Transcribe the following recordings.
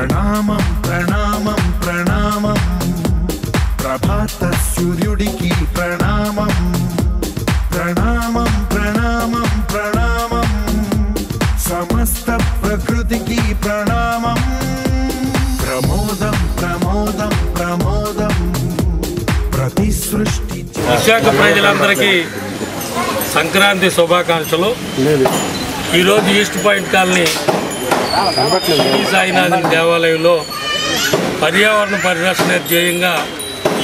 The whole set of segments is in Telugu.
ప్రణామం ప్రణామం ప్రణామం. ప్రభాత సూర్యుడికి ప్రణామం. ప్రణామం ప్రణామం ప్రణామం. సమస్త ప్రకృతికి ప్రణామం. ప్రమోదం ప్రమోదం ప్రమోదం. ప్రతి సృష్టి విశాఖ ప్రజలందరికీ సంక్రాంతి శుభాకాంక్షలు. ఈరోజు east point colony Shri Sainathan దేవాలయంలో పర్యావరణ పరిరక్షణ ధ్యేయంగా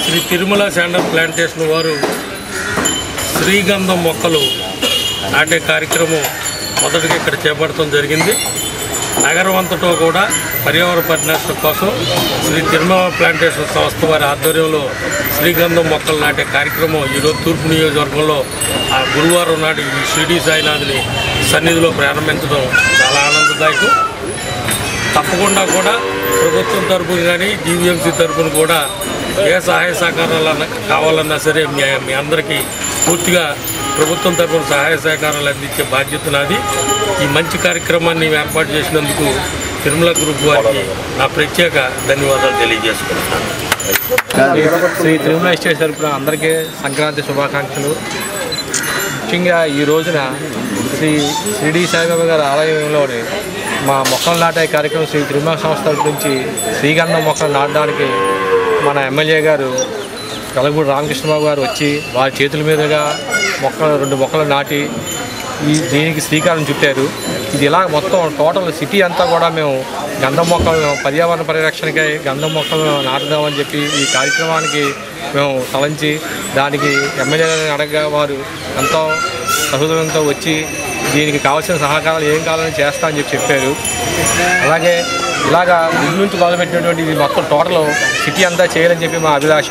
శ్రీ తిరుమల శాండల్ ప్లాంటేషన్ వారు శ్రీగంధం మొక్కలు నాటే కార్యక్రమం మొదటిగా ఇక్కడ చేపడటం జరిగింది. నగరం అంతటా కూడా పర్యావరణ పరిరక్షణ కోసం శ్రీ తిరుమల ప్లాంటేషన్ సంస్థ వారి ఆధ్వర్యంలో శ్రీగంధం మొక్కలు నాటే కార్యక్రమం ఈరోజు తూర్పు నియోజకవర్గంలో ఆ గురువారం నాడు ఈ షిరిడి సన్నిధిలో ప్రారంభించడం చాలా ఆనందదాయకం. తప్పకుండా కూడా ప్రభుత్వం తరఫున కానీ జీవీఎంసీ తరఫున కూడా ఏ సహాయ సహకారాలు కావాలన్నా సరే మీ మీ అందరికీ పూర్తిగా ప్రభుత్వం తరపున సహాయ సహకారాలు అందించే బాధ్యత నాది. ఈ మంచి కార్యక్రమాన్ని ఏర్పాటు చేసినందుకు తిరుమల గ్రూప్ వారికి నా ప్రత్యేక ధన్యవాదాలు తెలియజేసుకుంటున్నాను. శ్రీ తిరుమల ఎస్టేట్ తరపున అందరికీ సంక్రాంతి శుభాకాంక్షలు. ముఖ్యంగా ఈ రోజున శ్రీ షిరిడి సాయిబాబా గారి ఆలయంలోని మా మొక్కలు నాటే కార్యక్రమం శ్రీ తిరుమల సంస్థ నుంచి శ్రీగంధం మొక్కలు నాటడానికి మన ఎమ్మెల్యే గారు కలగూడు రామకృష్ణబాబు గారు వచ్చి వారి చేతుల మీదుగా మొక్కలు రెండు మొక్కలు నాటి ఈ దీనికి శ్రీకారం చుట్టారు. ఇది ఇలా మొత్తం టోటల్ సిటీ అంతా కూడా మేము గంధం మొక్కలు పర్యావరణ పరిరక్షణకై గంధం మొక్కలు నాటుదామని చెప్పి ఈ కార్యక్రమానికి మేము తలంచి దానికి ఎమ్మెల్యే గారిని అడగగా వారు ఎంతో సహృదయంతో వచ్చి దీనికి కావాల్సిన సహకారాలు ఏం కావాలని చేస్తా అని చెప్పి చెప్పారు. అలాగే ఇలాగా ముందు నుంచి మొదలుపెట్టినటువంటి ఇది మొత్తం టోటల్ సిటీ అంతా చేయాలని చెప్పి మా అభిలాష.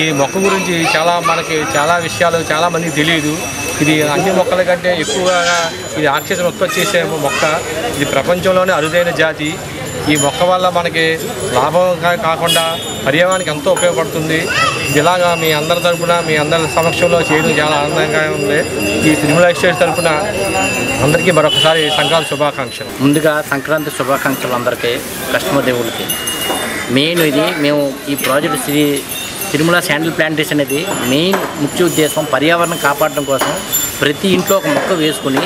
ఈ మొక్క గురించి చాలా మనకి చాలా విషయాలు చాలా మందికి తెలియదు. ఇది అన్ని మొక్కల కంటే ఎక్కువగా ఇది ఆక్సిజన్ ఉత్పత్తి చేసే మొక్క. ఇది ప్రపంచంలోనే అరుదైన జాతి. ఈ మొక్క వల్ల మనకి లాభం కాకుండా పర్యావరణానికి ఎంతో ఉపయోగపడుతుంది. ఇలాగా మీ అందరి తరపున మీ అందరి సమక్షంలో చేయడం చాలా ఆనందంగా ఉంది. ఈ తిరుమల ఎస్టేట్ తరపున అందరికీ మరొకసారి సంక్రాంతి శుభాకాంక్షలు. ముందుగా సంక్రాంతి శుభాకాంక్షలు అందరికీ కస్టమర్ దేవుడికి మెయిన్ ఇది మేము ఈ project Shri Tirumala sandal plantation అనేది మెయిన్ ముఖ్య ఉద్దేశం పర్యావరణం కాపాడడం కోసం ప్రతి ఇంట్లో ఒక మొక్క వేసుకుని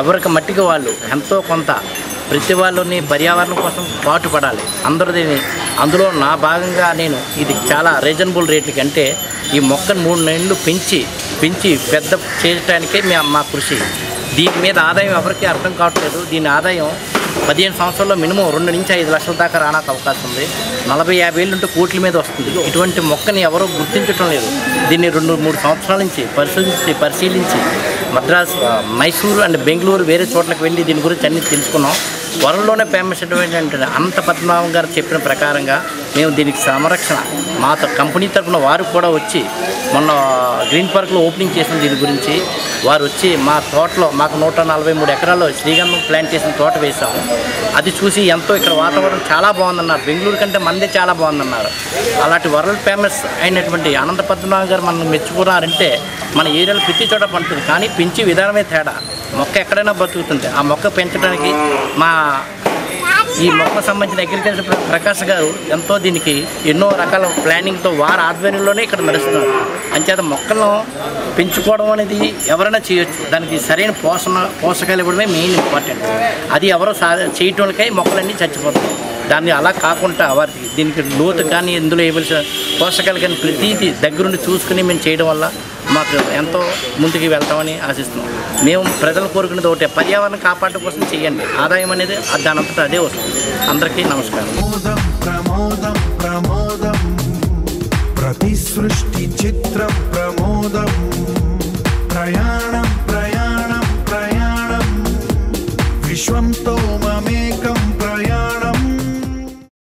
ఎవరికి మట్టికి వాళ్ళు ఎంతో కొంత ప్రతి వాళ్ళని పర్యావరణం కోసం పాటుపడాలి. అందరూ దీన్ని అందులో నా భాగంగా నేను ఇది చాలా రీజనబుల్ రేట్లకి అంటే ఈ మొక్కను మూడు నెలలు పెంచి పెంచి పెద్ద చేయటానికే మా మా కృషి. దీని మీద ఆదాయం ఎవరికీ అర్థం కావట్లేదు. దీని ఆదాయం పదిహేను సంవత్సరాల్లో మినిమం రెండు నుంచి ఐదు లక్షల దాకా రావడానికి అవకాశం ఉంది. నలభై యాభై ఏళ్ళు ఉంటే కోట్ల మీద వస్తుంది. ఇటువంటి మొక్కని ఎవరూ గుర్తించటం లేదు. దీన్ని రెండు మూడు సంవత్సరాల నుంచి పరిశోధించి పరిశీలించి మద్రాస్ మైసూరు అండ్ బెంగళూరు వేరే చోట్లకు వెళ్ళి దీని గురించి అన్ని తెలుసుకున్నాం. త్వరలోనే ఫేమస్ అటువంటి అనంత పద్మనాభం గారు చెప్పిన ప్రకారంగా మేము దీనికి సంరక్షణ. మా కంపెనీ తరఫున వారు కూడా వచ్చి మొన్న గ్రీన్ పార్క్లో ఓపెనింగ్ చేసిన దీని గురించి వారు వచ్చి మా తోటలో మాకు నూట నలభై మూడు ఎకరాల్లో శ్రీగంధం చేసిన తోట వేశాము. అది చూసి ఎంతో ఇక్కడ వాతావరణం చాలా బాగుందన్నారు. బెంగళూరు కంటే మందే చాలా బాగుందన్నారు. అలాంటి వరల్డ్ ఫేమస్ అయినటువంటి అనంత పద్మనాభం గారు మనం మెచ్చుకున్నారంటే మన ఏరియాలో ప్రతి చోట పండుతుంది. కానీ పెంచే విధానమే తేడా. మొక్క ఎక్కడైనా బతుకుతుంది. ఆ మొక్క పెంచడానికి మా ఈ మొక్క సంబంధించిన అగ్రికల్చర్ ప్ర- ప్రకాష్ గారు ఎంతో దీనికి ఎన్నో రకాల ప్లానింగ్తో వారి ఆధ్వర్యంలోనే ఇక్కడ నడుస్తున్నారు. అంచేత మొక్కలను పెంచుకోవడం అనేది ఎవరైనా చేయొచ్చు. దానికి సరైన పోషణ పోషకాలు ఇవ్వడమే మెయిన్ ఇంపార్టెంట్ అది ఎవరో సా చేయటంకై మొక్కలన్నీ చచ్చిపోతాయి. దాన్ని అలా కాకుండా వారికి దీనికి లోతు కానీ ఇందులో ఇవ్వాల్సిన పోషకాలు కానీ ప్రతిదీ దగ్గరుండి చూసుకుని మేము చేయడం వల్ల మాకు ఎంతో ముందుకు వెళ్తామని ఆశిస్తున్నాం. మేము ప్రజలు కోరుకునేది ఒకటే పర్యావరణం కాపాడడం కోసం చేయండి. ఆదాయం అనేది దానంతటా అదే వస్తుంది. అందరికీ నమస్కారం. ప్రమోదం ప్రమోదం. ప్రతి సృష్టి చిత్రం ప్రమోదం.